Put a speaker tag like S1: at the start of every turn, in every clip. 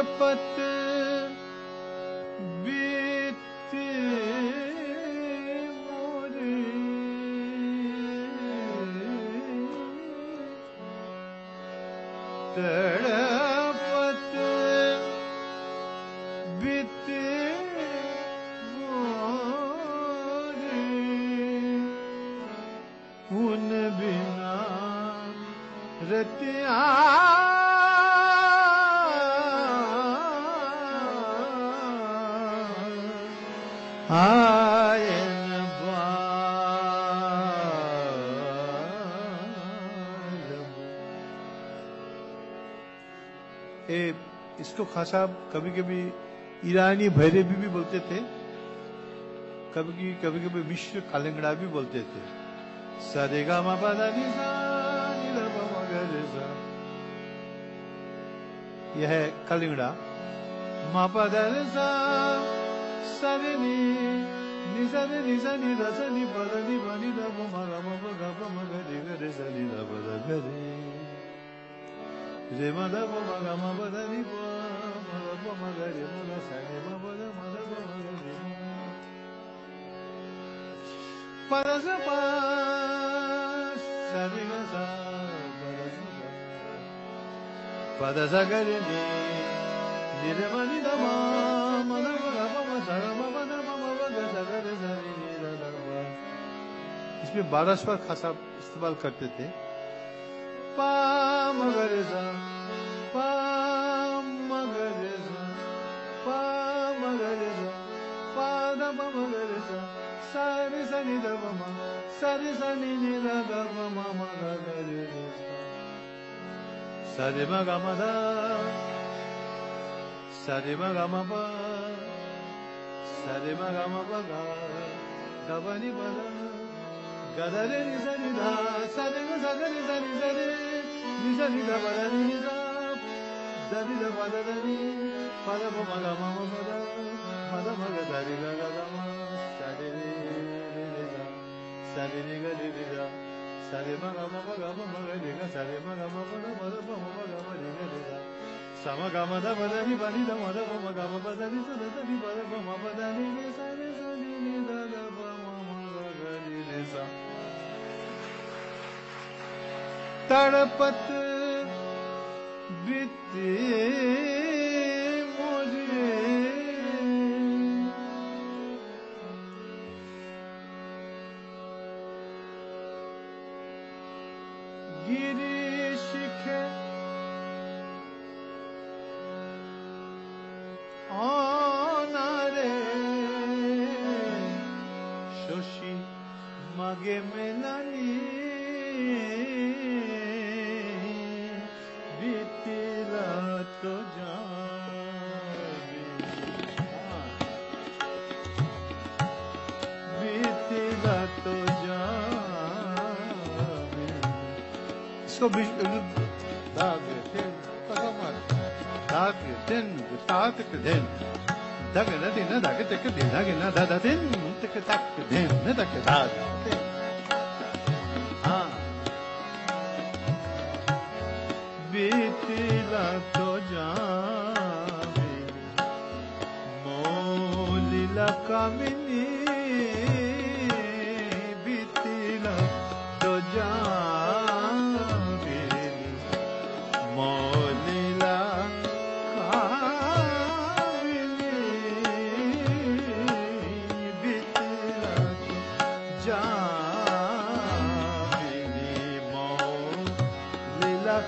S1: तड़पत बीत मोरे। तड़पत इसको खासा कभी कभी ईरानी भैरवी भी बोलते थे कभी कभी कभी मिश्र कालिंगड़ा भी बोलते थे। सरेगा मा प यह है कलिंगड़ा मा पद रे सा सा रे नि नि सा रे नि नि ध नि प नि प नि ध प म ग म प ग प म ग रे ग रे सा नि ध प द ग रे रे म ध प म ग म प द नि प इसमें बारह स्वर खासा इस्तेमाल करते थे। पा मगर सा। ಸರಿ ಸನಿ ನಿರ ಗಮ ಮಮ ಗರಿ ಸರಿ ಮ ಗಮದ ಸರಿ ಮ ಗಮ ಪ ಸರಿ ಮ ಗಮ ಪ ಗ ಗಬನಿ ಪದ ಗದರಿ ನಿ ಸರಿ ಧ ಸರಿ ಗ ಸಗರಿ ಸರಿ ಸರಿ ನಿ ಸರಿ ಧ ಪದ ನಿ ನಿ ಧ ದರಿ ಧ ಪದ ದರಿ ಪದ ಮ ಗ ಮ ಪದ సరిని గరిగా సరిమ గమ గమ మగలిగ సరిమ గమ పద పద పమ గమ నిగలిగ సమ గమ ద పదని పని ద మద పమ గమ పదని సద సరి పద పమ పదని ని సరి సరి ని ద ద పమ మగ గరి ని స తడపత్ ಬಿತ್ತಿ গিরি শিখে অনারে শশী মাগে মেলানি। বিতিরাত যাবে। इसको भी दाग दिन कसमत दाग दिन ताक दिन दग न दिन दग तक दिन दग न दद दिन तक तक दिन न तक दाग हाँ बीतिला तो जावे मोलिला कामिनी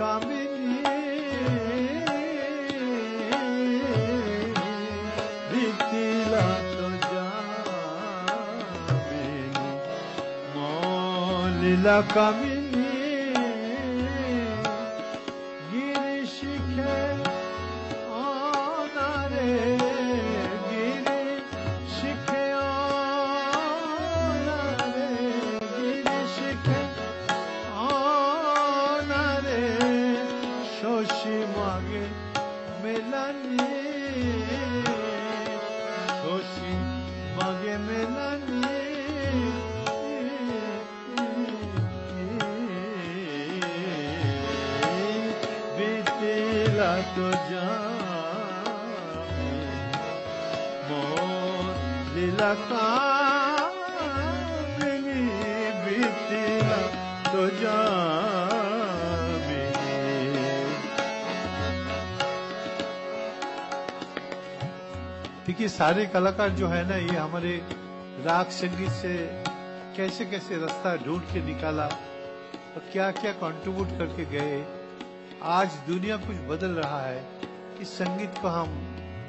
S1: কামিনী দিলা তো যামিনী মলিলা কামিনী গিরি শিখে অনারে तो देखिए, सारे कलाकार जो है ना, ये हमारे राग संगीत से कैसे कैसे रास्ता ढूंढ के निकाला और क्या क्या कंट्रीब्यूट करके गए। आज दुनिया कुछ बदल रहा है। इस संगीत को हम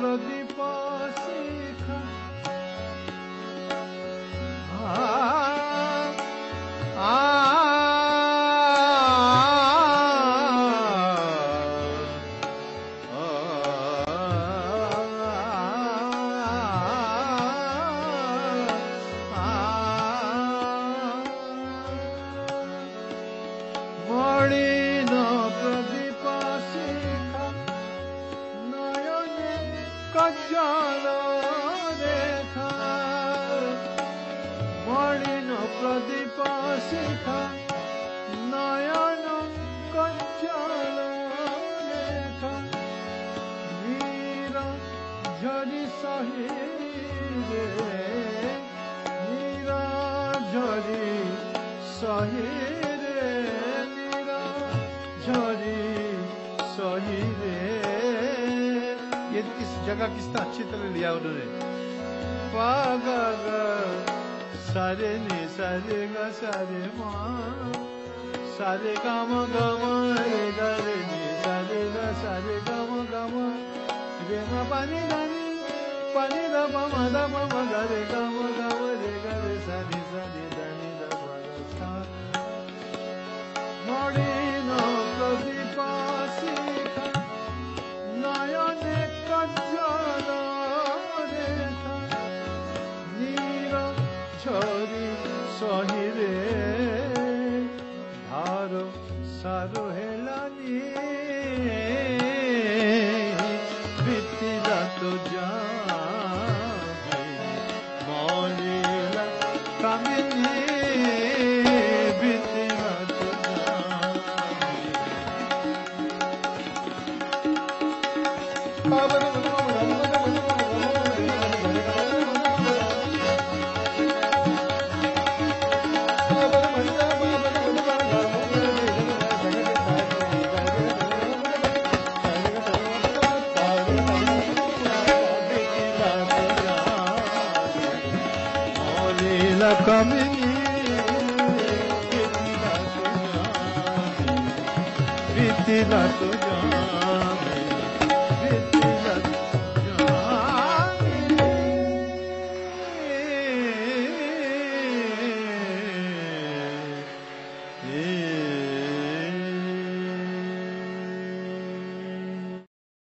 S1: प्रतिपासि जगह कितना अच्छी तरह लिया उन्होंने సరిని సరిగ సరి మా సరి గమ గమ ధరిని సరిగ సరి గమ గమ రేమ పని గని పని ద పమ ద పమ గరి గమ గమ రే గరి సరి సరి ధని ద పద సా నోడి Come in here. প্রীতি না তো